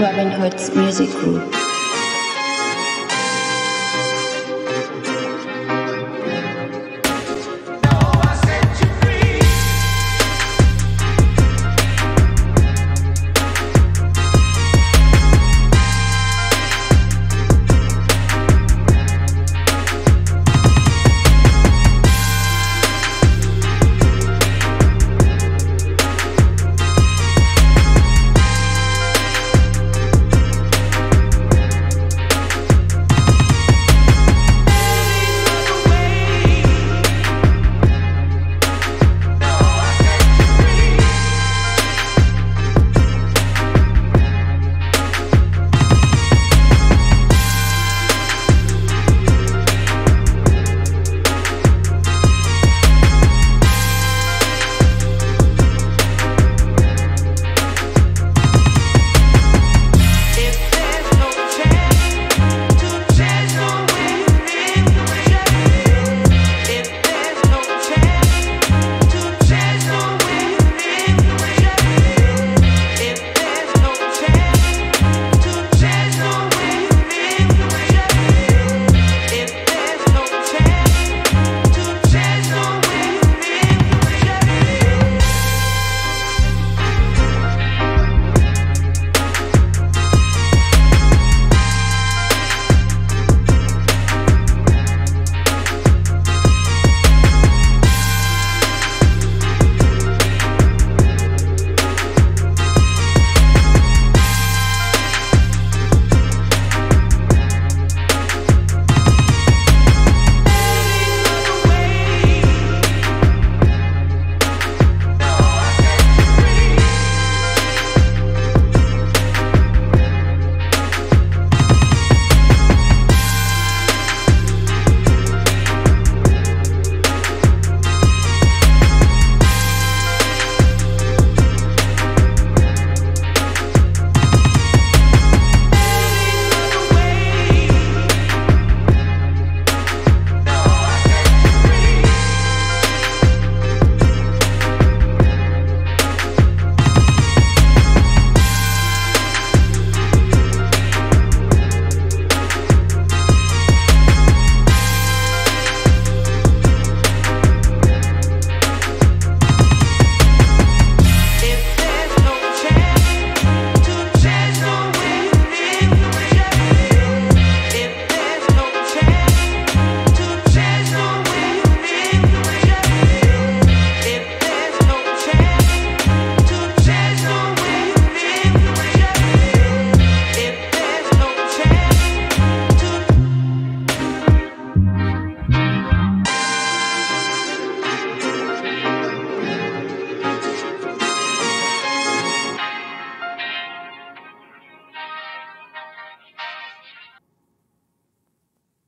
Robin Hood's music group.